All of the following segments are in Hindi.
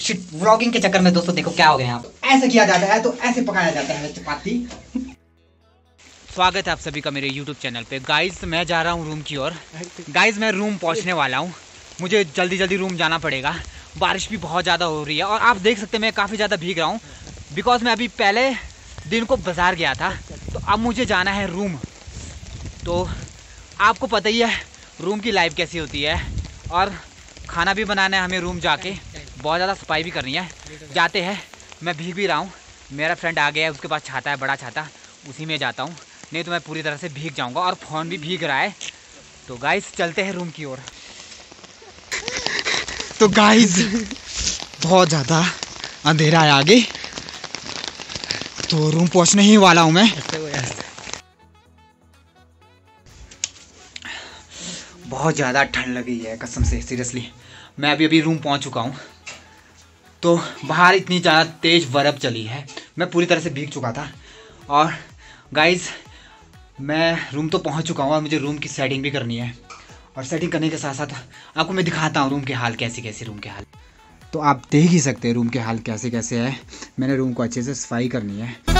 शिट व्लॉगिंग के चक्कर में दोस्तों देखो क्या हो गया आप ऐसे किया जाता है तो ऐसे पकाया जाता है चपाती। स्वागत है आप सभी का मेरे YouTube चैनल पे। गाइस मैं जा रहा हूँ रूम की ओर। गाइस मैं रूम पहुँचने वाला हूँ। मुझे जल्दी जल्दी रूम जाना पड़ेगा। बारिश भी बहुत ज़्यादा हो रही है और आप देख सकते हैं मैं काफ़ी ज़्यादा भीग रहा हूँ। बिकॉज़ मैं अभी पहले दिन को बाज़ार गया था तो अब मुझे जाना है रूम तो आपको पता ही है रूम की लाइफ कैसी होती है और खाना भी बनाना है हमें रूम जाके। बहुत ज़्यादा सफ़ाई भी करनी है। जाते हैं। मैं भीग भी रहा हूँ। मेरा फ्रेंड आ गया है, उसके पास छाता है, बड़ा छाता। उसी में जाता हूँ। नहीं तो मैं पूरी तरह से भीग जाऊँगा और फ़ोन भी भीग रहा है। तो गाइस चलते हैं रूम की ओर। तो गाइस बहुत ज़्यादा अंधेरा है आगे। तो रूम पहुँचने ही वाला हूँ मैं। बहुत ज़्यादा ठंड लगी है, कसम से सीरियसली मैं अभी अभी रूम पहुँच चुका हूँ। तो बाहर इतनी ज़्यादा तेज़ बर्फ़ चली है। मैं पूरी तरह से भीग चुका था। और गाइस मैं रूम तो पहुँच चुका हूँ और मुझे रूम की सेटिंग भी करनी है। और सेटिंग करने के साथ साथ आपको मैं दिखाता हूँ रूम के हाल कैसे कैसे रूम के हाल। तो आप देख ही सकते हैं रूम के हाल कैसे कैसे है। मैंने रूम को अच्छे से सफ़ाई करनी है।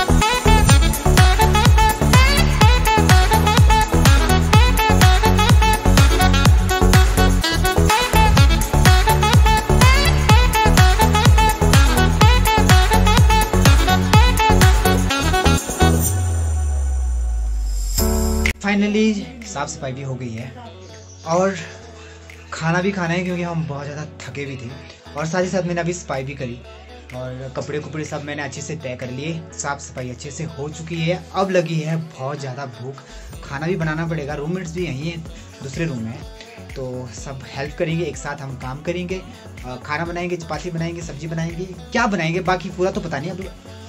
फाइनली साफ़ सफ़ाई भी हो गई है। और खाना भी खाना है क्योंकि हम बहुत ज़्यादा थके भी थे। और साथ ही साथ मैंने अभी सफ़ाई भी करी। और कपड़े कुपड़े सब मैंने अच्छे से तय कर लिए। साफ़ सफ़ाई अच्छे से हो चुकी है। अब लगी है बहुत ज़्यादा भूख। खाना भी बनाना पड़ेगा। रूममेट्स भी यहीं हैं, दूसरे रूम में। तो सब हेल्प करेंगे, एक साथ हम काम करेंगे। खाना बनाएँगे, चपाती बनाएँगे, सब्ज़ी बनाएँगे। क्या बनाएँगे? बाकी पूरा तो पता नहीं। अब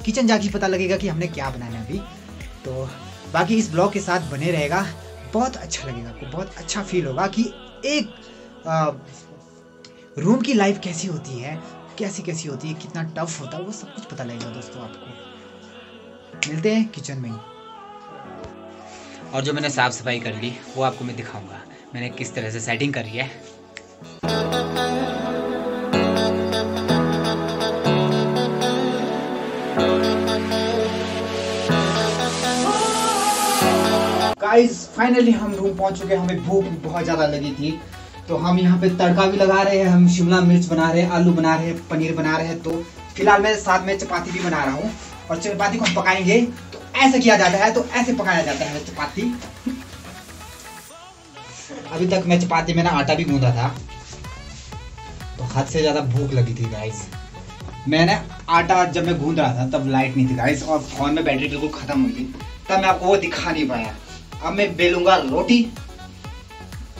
किचन जाके पता लगेगा कि हमने क्या बनाना है अभी। तो बाकी इस ब्लॉग के साथ बने रहेगा। बहुत अच्छा लगेगा आपको बहुत अच्छा फील होगा कि एक आ, रूम की लाइफ कैसी होती है कैसी कैसी होती है कितना टफ होता है वो सब कुछ पता लगेगा दोस्तों आपको। मिलते हैं किचन में ही। और जो मैंने साफ़ सफ़ाई कर ली वो आपको मैं दिखाऊँगा। मैंने किस तरह से सेटिंग करी है। गाइस फाइनली हम रूम पहुँच चुके हमें भूख बहुत ज़्यादा लगी थी। तो हम यहाँ पे तड़का भी लगा रहे हैं, हम शिमला मिर्च बना रहे हैं, आलू बना रहे हैं, पनीर बना रहे हैं। तो फ़िलहाल मैं साथ में चपाती भी बना रहा हूँ और चपाती को हम पकाएँगे। तो ऐसे किया जाता है तो ऐसे पकाया जाता है चपाती। अभी तक मैं चपाती में ना आटा भी गूंदा था। तो हद से ज़्यादा भूख लगी थी गाइस मैंने आटा जब मैं गूंद रहा था, तब लाइट नहीं थी गाइस और फ़ोन में बैटरी बिल्कुल खत्म हुई थी। तब मैं आपको वो दिखा नहीं पाया। अब मैं बेलूँगा रोटी।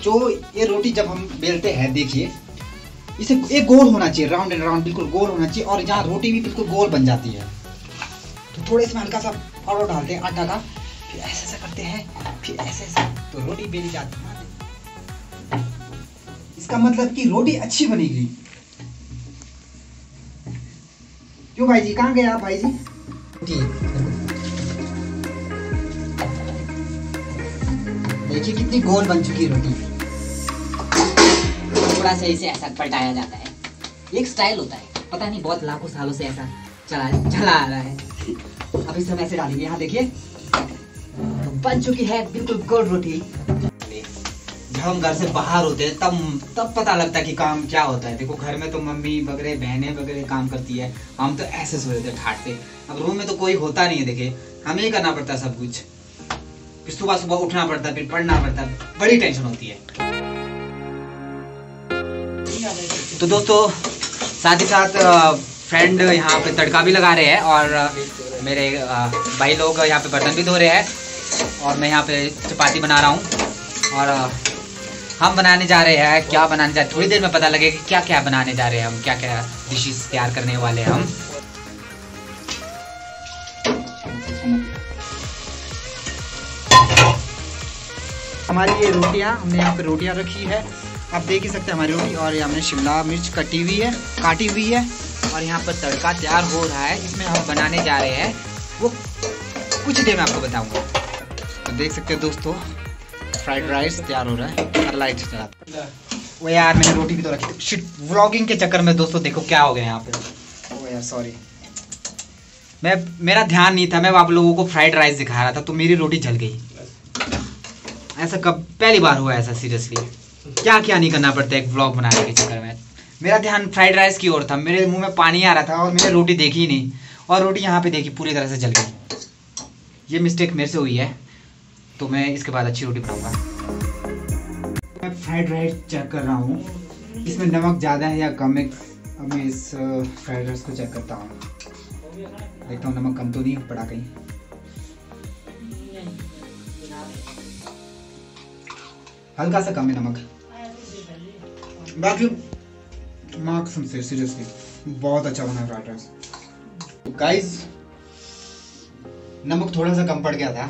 जो ये रोटी जब हम बेलते हैं, देखिए, इसे एक गोल होना चाहिए राउंड एंड राउंड बिल्कुल गोल होना चाहिए, और यहाँ रोटी भी बिल्कुल गोल बन जाती है। तो थोड़े इसमें हल्का सा पाउडर डालते हैं, आटा का। फिर ऐसे ऐसा करते हैं, फिर ऐसे ऐसे तो रोटी बेली जाती है। इसका मतलब कि रोटी अच्छी बनेगी। क्यों भाई जी, कहाँ गए आप भाई जी? ठीक। देखिए कितनी गोल बन चुकी है रोटी। थोड़ा सा इसे ऐसा पलटाया जाता है। एक स्टाइल होता है। पता नहीं, बहुत लाखों सालों से ऐसा चला चला आ रहा है। अब इसे हम ऐसे डालेंगे। यहाँ देखिए। तो बन चुकी है बिल्कुल गोल रोटी। जब हम घर से बाहर होते हैं, तब तब पता लगता है कि काम क्या होता है। देखो, घर में तो मम्मी वगैरह, बहनें वगैरह काम करती है। हम तो ऐसे सोए थे ठाट पे। अब रूम में तो कोई होता नहीं है देखे हमें ही करना पड़ता है सब कुछ। फिर सुबह सुबह उठना पड़ता है, फिर पढ़ना पड़ता है। बड़ी टेंशन होती है। तो दोस्तों, साथ ही साथ फ्रेंड यहाँ पे तड़का भी लगा रहे हैं और मेरे भाई लोग यहाँ पे बर्तन भी धो रहे हैं और मैं यहाँ पे चपाती बना रहा हूँ। और हम बनाने जा रहे हैं, क्या बनाने जा रहे हैं, थोड़ी देर में पता लगेगा क्या क्या बनाने जा रहे हैं हम क्या क्या डिशेस तैयार करने वाले हैं हम। हमारी ये रोटियाँ, हमने यहाँ पे रोटियाँ रखी है। आप देख ही सकते हैं हमारी रोटी, और हमने शिमला मिर्च कटी हुई है, काटी हुई है, और यहाँ पर तड़का तैयार हो रहा है। जिसमें हम बनाने जा रहे हैं, वो कुछ देर में आपको बताऊँगा। तो देख सकते हैं दोस्तों फ्राइड राइस तैयार हो रहा है, और लाइट चला वो यार, मैंने रोटी भी तो रखी थी। व्लॉगिंग के चक्कर में दोस्तों, देखो क्या हो गया यहाँ पे। ओ यार सॉरी मैं, मेरा ध्यान नहीं था, मैं आप लोगों को फ्राइड राइस दिखा रहा था तो मेरी रोटी जल गई। ऐसा कब, पहली बार हुआ ऐसा सीरियसली क्या क्या नहीं करना पड़ता एक ब्लॉग बनाने के चक्कर में? मेरा ध्यान फ्राइड राइस की ओर था। मेरे मुँह में पानी आ रहा था और मैंने रोटी देखी ही नहीं। और रोटी यहाँ पे देखी, पूरी तरह से जल गई। ये मिस्टेक मेरे से हुई है। तो मैं इसके बाद अच्छी रोटी बनाऊँगा। मैं फ्राइड राइस चेक कर रहा हूँ। इसमें नमक ज़्यादा है या कम है? अब मैं इस फ्राइड राइस को चेक करता हूँ। देखता हूँ नमक कम तो नहीं, पड़ा कहीं। हल्का सा कम है नमक बाकी मार्क से सीरियसली बहुत अच्छा बना फ्राइड राइस गाइस नमक थोड़ा सा कम पड़ गया था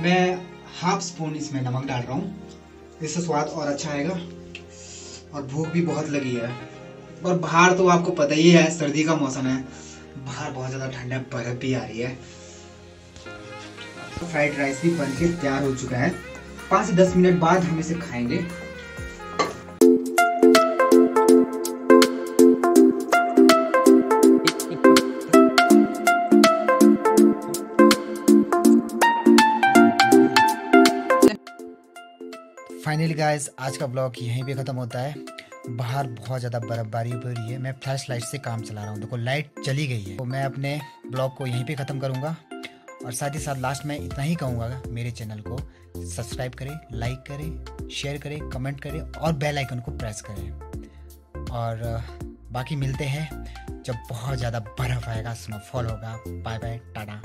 मैं हाफ़ स्पून इसमें नमक डाल रहा हूँ इससे स्वाद और अच्छा आएगा और भूख भी बहुत लगी है और बाहर तो आपको पता ही है सर्दी का मौसम है बाहर बहुत ज़्यादा ठंडा बर्फ़ भी आ रही है फ्राइड राइस भी बन के तैयार हो चुका है पाँच से दस मिनट बाद हम इसे खाएँगे। फाइनली गाइस आज का ब्लॉग यहीं पे ख़त्म होता है। बाहर बहुत ज़्यादा बर्फबारी हो रही है। मैं फ्लैश लाइट से काम चला रहा हूँ। देखो लाइट चली गई है। तो मैं अपने ब्लॉग को यहीं पे ख़त्म करूँगा। और साथ ही साथ लास्ट में इतना ही कहूँगा मेरे चैनल को सब्सक्राइब करें लाइक करें शेयर करें कमेंट करें और बेल आइकन को प्रेस करें। और बाकी मिलते हैं जब बहुत ज़्यादा बर्फ़ आएगा स्नोफॉल होगा। Bye bye tata.